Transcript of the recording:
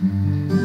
Música